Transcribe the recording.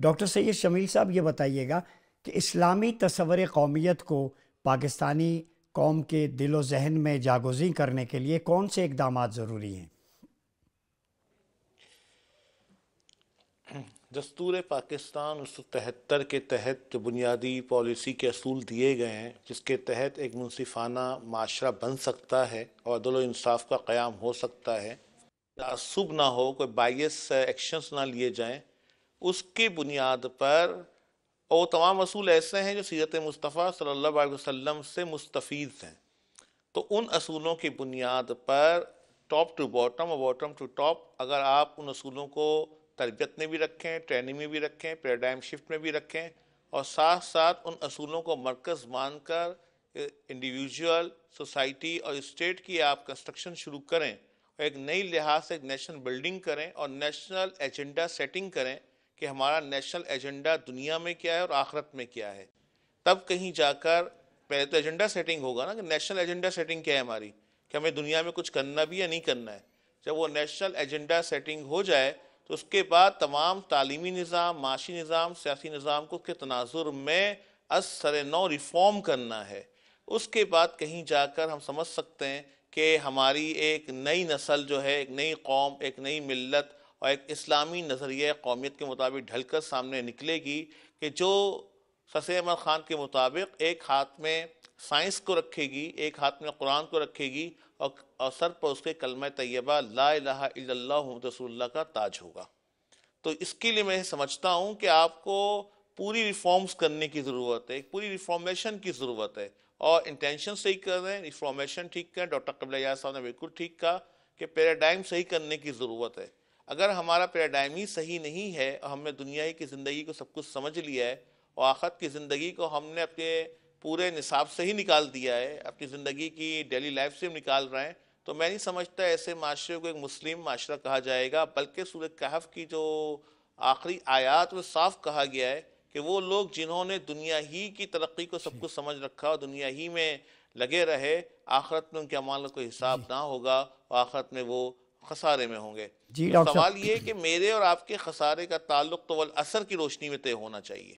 Doctor Syed Shameel साहब, ये बताइएगा कि इस्लामी तस्वर कौमियत को पाकिस्तानी कौम के दिलो जहन में जागोजी करने के लिए कौन से इकदाम ज़रूरी हैं? दस्तूर पाकिस्तान उस तिहत्तर के तहत जो बुनियादी पॉलिसी के असूल दिए गए हैं, जिसके तहत एक मुनसिफाना माशरा बन सकता है और दलो इंसाफ का क़्याम हो सकता है। तासुब ना हो, कोई बायस एक्शंस ना लिए जाएँ उसकी बुनियाद पर, और तमाम असूल ऐसे हैं जो सीरत मुस्तफ़ा अलैहि वसल्लम से मुस्तफ़ हैं। तो उन असूलों की बुनियाद पर टॉप टू बॉटम और बॉटम टू टॉप अगर आप उन असूलों को तरबियत में भी रखें ट्रेनिंग में भी रखें पैराडाइम शिफ्ट में भी रखें, और साथ साथ उन असूलों को मरकज़ मानकर इंडिविजुअल सोसाइटी और स्टेट की आप कंस्ट्रक्शन शुरू करें, और एक नई लिहाज से एक नेशनल बिल्डिंग करें, और नेशनल एजेंडा सेटिंग करें कि हमारा नेशनल एजेंडा दुनिया में क्या है और आखरत में क्या है। तब कहीं जाकर, पहले तो एजेंडा सेटिंग होगा ना कि नेशनल एजेंडा सेटिंग क्या है हमारी? कि हमें दुनिया में कुछ करना भी या नहीं करना है। जब वो नेशनल एजेंडा सेटिंग हो जाए तो उसके बाद तमाम तालीमी निज़ाम, माशी निज़ाम, सियासी निज़ाम को उसके तनाजुर में असर नौ रिफॉर्म करना है। उसके बाद कहीं जाकर हम समझ सकते हैं कि हमारी एक नई नस्ल जो है, एक नई कौम, एक नई मिलत और एक इस्लामी नज़रिया कौमियत के मुताबिक ढलकर सामने निकलेगी कि जो ससे अहमद ख़ान के मुताबिक एक हाथ में साइंस को रखेगी एक हाथ में कुरान को रखेगी और, और सर पर उसके कलम तैयबा ला रसोल्ला का ताज होगा। तो इसके लिए मैं समझता हूँ कि आपको पूरी रिफॉर्म्स करने की ज़रूरत है पूरी रिफॉर्मेशन की ज़रूरत है। और इंटेंशन सही कर रहे हैं रिफॉर्मेशन ठीक करें डॉक्टर कबला साहब ने बिल्कुल ठीक कहा कि पैराडाइम सही करने की ज़रूरत है। अगर हमारा पैराडाइम ही सही नहीं है और हमने दुनिया की ज़िंदगी को सब कुछ समझ लिया है और आखत की ज़िंदगी को हमने अपने पूरे निसाब से ही निकाल दिया है अपनी ज़िंदगी की डेली लाइफ से निकाल रहे हैं तो मैं नहीं समझता ऐसे माशरे को एक मुस्लिम माशरा कहा जाएगा बल्कि सूरत कहफ की जो आखिरी आयात में साफ़ कहा गया है कि वो लोग जिन्होंने दुनिया ही की तरक्की को सब कुछ समझ रखा और दुनिया ही में लगे रहे आखरत में उनके अमाल का हिसाब ना होगा और आखरत में वो खसारे में होंगे। जी तो सवाल ये कि मेरे और आपके खसारे का ताल्लुक तो वल असर की रोशनी में तय होना चाहिए।